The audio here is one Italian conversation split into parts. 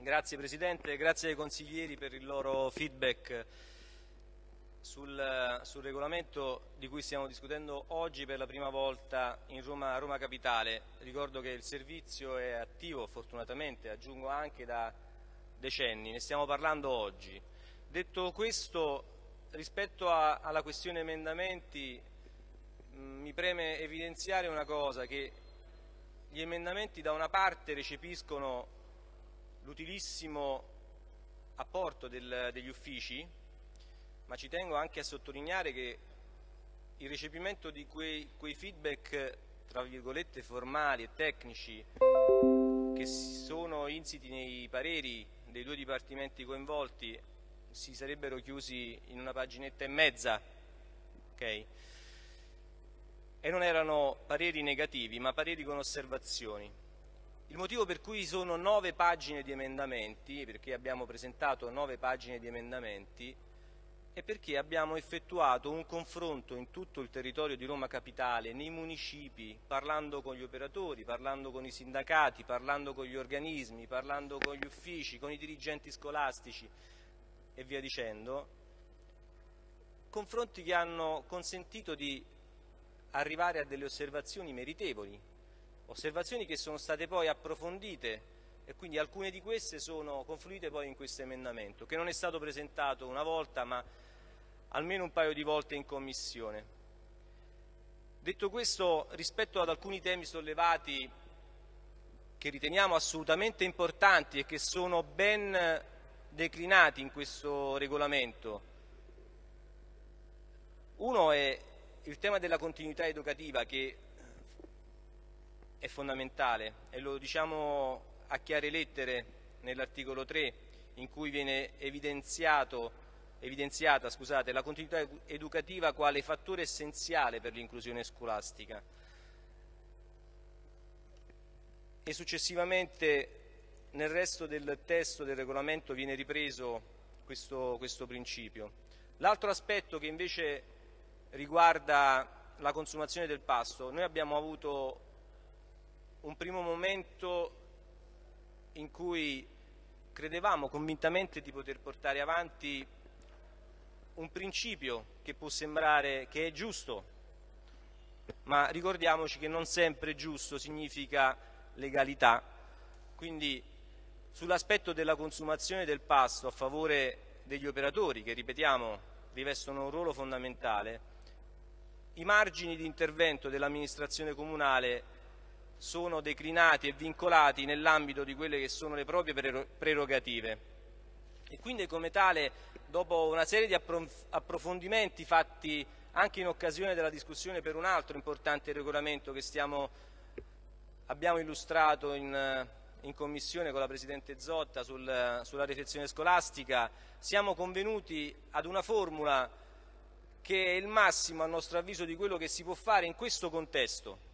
Grazie Presidente, grazie ai consiglieri per il loro feedback sul, sul, regolamento di cui stiamo discutendo oggi per la prima volta in Roma, Roma Capitale. Ricordo che il servizio è attivo fortunatamente, aggiungo anche da decenni, ne stiamo parlando oggi. Detto questo, rispetto a, alla questione emendamenti mh, mi preme evidenziare una cosa, che gli emendamenti da una parte recepiscono l'utilissimo apporto del, degli uffici, ma ci tengo anche a sottolineare che il recepimento di quei, quei feedback tra virgolette formali e tecnici che sono insiti nei pareri dei due dipartimenti coinvolti si sarebbero chiusi in una paginetta e mezza okay? e non erano pareri negativi ma pareri con osservazioni il motivo per cui sono nove pagine di emendamenti, perché abbiamo presentato nove pagine di emendamenti, è perché abbiamo effettuato un confronto in tutto il territorio di Roma Capitale, nei municipi, parlando con gli operatori, parlando con i sindacati, parlando con gli organismi, parlando con gli uffici, con i dirigenti scolastici e via dicendo, confronti che hanno consentito di arrivare a delle osservazioni meritevoli osservazioni che sono state poi approfondite e quindi alcune di queste sono confluite poi in questo emendamento, che non è stato presentato una volta ma almeno un paio di volte in Commissione. Detto questo, rispetto ad alcuni temi sollevati che riteniamo assolutamente importanti e che sono ben declinati in questo regolamento, uno è il tema della continuità educativa che è fondamentale e lo diciamo a chiare lettere nell'articolo 3 in cui viene evidenziata scusate, la continuità educativa quale fattore essenziale per l'inclusione scolastica e successivamente nel resto del testo del regolamento viene ripreso questo, questo principio. L'altro aspetto che invece riguarda la consumazione del pasto, noi abbiamo avuto un primo momento in cui credevamo convintamente di poter portare avanti un principio che può sembrare che è giusto, ma ricordiamoci che non sempre giusto significa legalità. Quindi sull'aspetto della consumazione del pasto a favore degli operatori, che ripetiamo rivestono un ruolo fondamentale, i margini di intervento dell'amministrazione comunale sono declinati e vincolati nell'ambito di quelle che sono le proprie prerogative. E quindi come tale, dopo una serie di approfondimenti fatti anche in occasione della discussione per un altro importante regolamento che stiamo, abbiamo illustrato in, in, Commissione con la Presidente Zotta sul, sulla riflessione scolastica, siamo convenuti ad una formula che è il massimo a nostro avviso di quello che si può fare in questo contesto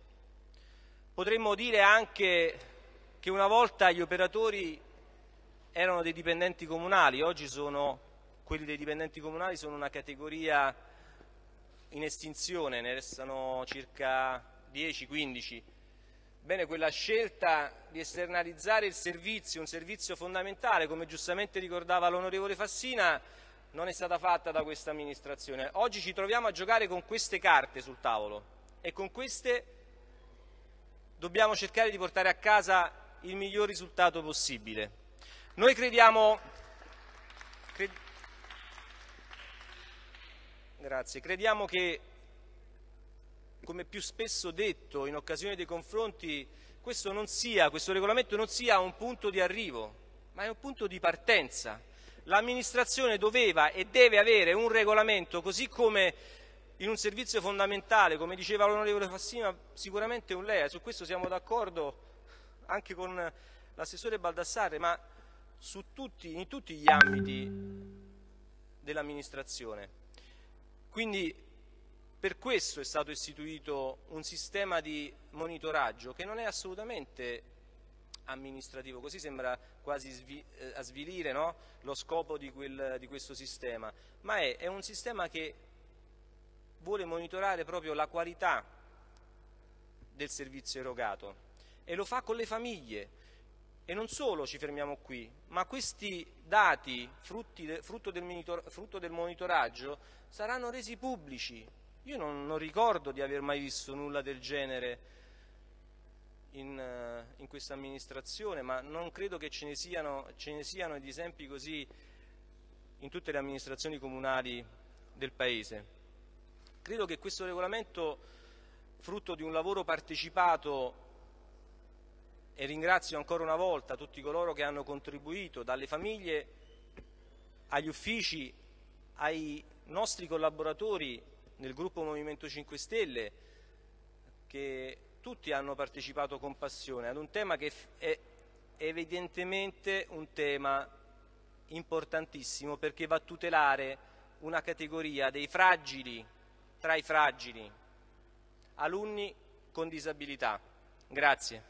Potremmo dire anche che una volta gli operatori erano dei dipendenti comunali, oggi sono, quelli dei dipendenti comunali sono una categoria in estinzione, ne restano circa 10-15. Bene, quella scelta di esternalizzare il servizio, un servizio fondamentale, come giustamente ricordava l'onorevole Fassina, non è stata fatta da questa amministrazione. Oggi ci troviamo a giocare con queste carte sul tavolo e con queste dobbiamo cercare di portare a casa il miglior risultato possibile. Noi crediamo, cred... Grazie, crediamo che, come più spesso detto in occasione dei confronti, questo, non sia, questo regolamento non sia un punto di arrivo, ma è un punto di partenza. L'amministrazione doveva e deve avere un regolamento così come in un servizio fondamentale, come diceva l'onorevole Fassina, sicuramente un LEA, su questo siamo d'accordo anche con l'assessore Baldassarre, ma tutti, in tutti gli ambiti dell'amministrazione. Quindi per questo è stato istituito un sistema di monitoraggio che non è assolutamente amministrativo, così sembra quasi svi, eh, a svilire no? lo scopo di, quel, di, questo sistema, ma è, è un sistema che vuole monitorare proprio la qualità del servizio erogato e lo fa con le famiglie. E non solo ci fermiamo qui, ma questi dati, frutto, del frutto, del monitoraggio, saranno resi pubblici. Io non, non, ricordo di aver mai visto nulla del genere in, uh, in questa amministrazione, ma non credo che ce ne siano, ce ne siano di esempi così in tutte le amministrazioni comunali del Paese. Credo che questo regolamento, frutto di un lavoro partecipato e ringrazio ancora una volta tutti coloro che hanno contribuito, dalle famiglie agli uffici, ai nostri collaboratori nel gruppo Movimento 5 Stelle, che tutti hanno partecipato con passione ad un tema che è evidentemente un tema importantissimo perché va a tutelare una categoria dei fragili, tra i fragili, alunni con disabilità. Grazie.